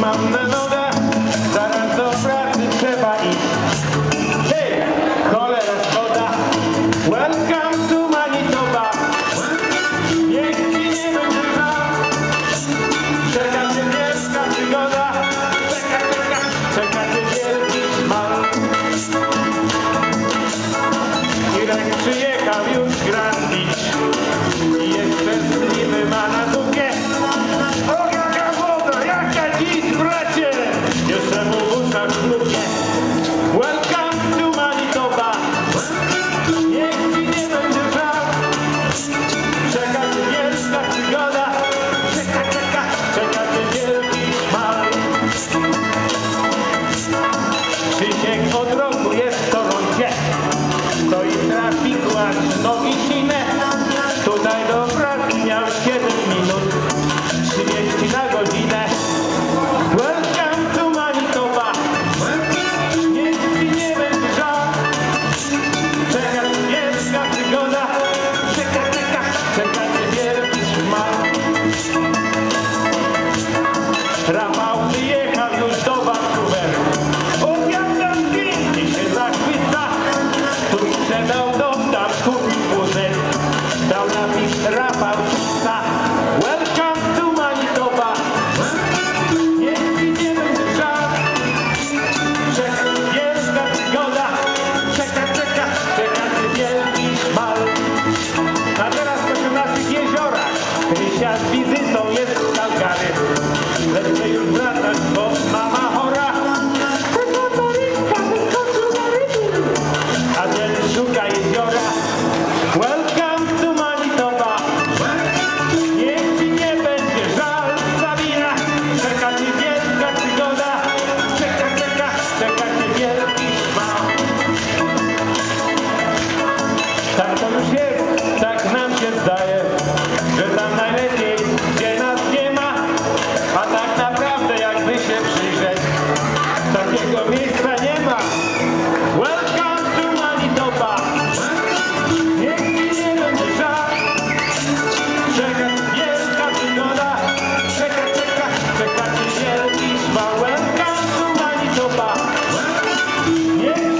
mam na nogach, zaraz do pracy trzeba iść. Hej, cholera szkoda, welcome to Manitoba. Pięknie nie będzie tam, czeka cię wielka przygoda, czeka, czeka, czeka cię wielki szmal. Irek przyjechał już grać. lift, I've got it. Yeah.